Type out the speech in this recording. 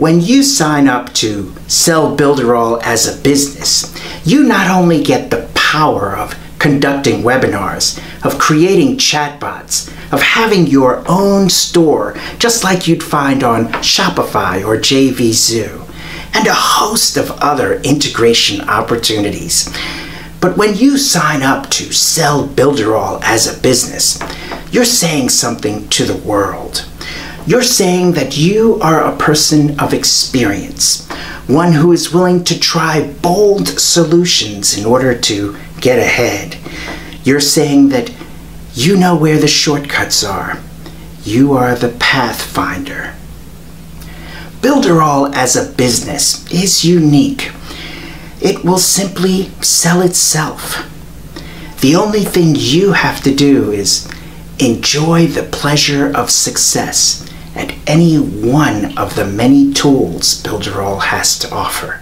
When you sign up to sell Builderall as a business, you not only get the power of conducting webinars, of creating chatbots, of having your own store just like you'd find on Shopify or JVZoo, and a host of other integration opportunities. But when you sign up to sell Builderall as a business, you're saying something to the world. You're saying that you are a person of experience, one who is willing to try bold solutions in order to get ahead. You're saying that you know where the shortcuts are. You are the pathfinder. Builderall as a business is unique. It will simply sell itself. The only thing you have to do is enjoy the pleasure of success at any one of the many tools Builderall has to offer.